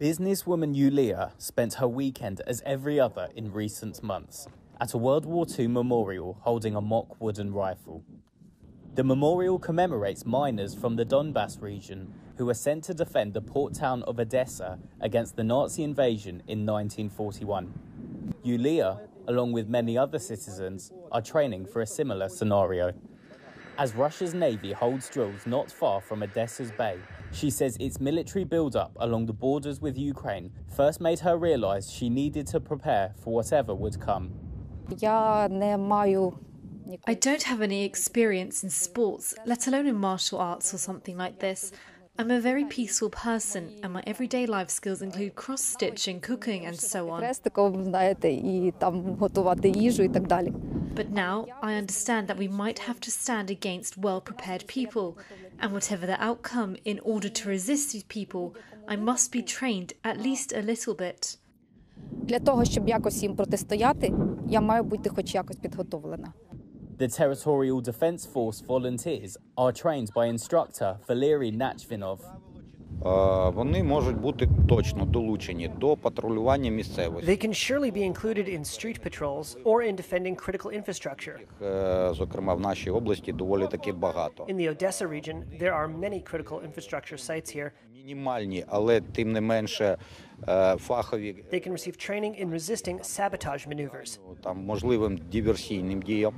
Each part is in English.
Businesswoman Yulia spent her weekend as every other in recent months at a World War II memorial holding a mock wooden rifle. The memorial commemorates miners from the Donbass region who were sent to defend the port town of Odessa against the Nazi invasion in 1941. Yulia, along with many other citizens, are training for a similar scenario. As Russia's navy holds drills not far from Odessa's bay, she says its military buildup along the borders with Ukraine first made her realise she needed to prepare for whatever would come. I don't have any experience in sports, let alone in martial arts or something like this. I'm a very peaceful person, and my everyday life skills include cross stitching, cooking, and so on. хрестиком, знаєте, і там готувати їжу і так далі. But now I understand that we might have to stand against well prepared people, and whatever the outcome, in order to resist these people, I must be trained at least a little bit. Для того, щоб якось їм протистояти, я маю бути хоч якось підготовлена. The Territorial Defence Force volunteers are trained by instructor Valery Nachvinov. Е, Вони можуть бути точно долучені до патрулювання місцевості. They can surely be included in street patrols or in defending critical infrastructure. Е, Зокрема, в нашій області доволі таки багато. In the Odessa region, there are many critical infrastructure sites here. Мінімальні, але тим не менше е, фахові They can receive training in resisting sabotage maneuvers. там можливим диверсійним діям.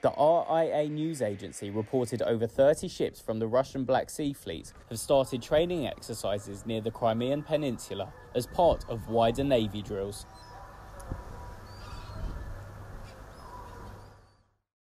The RIA news agency reported over 30 ships from the Russian Black Sea Fleet have started training exercises near the Crimean Peninsula as part of wider Navy drills.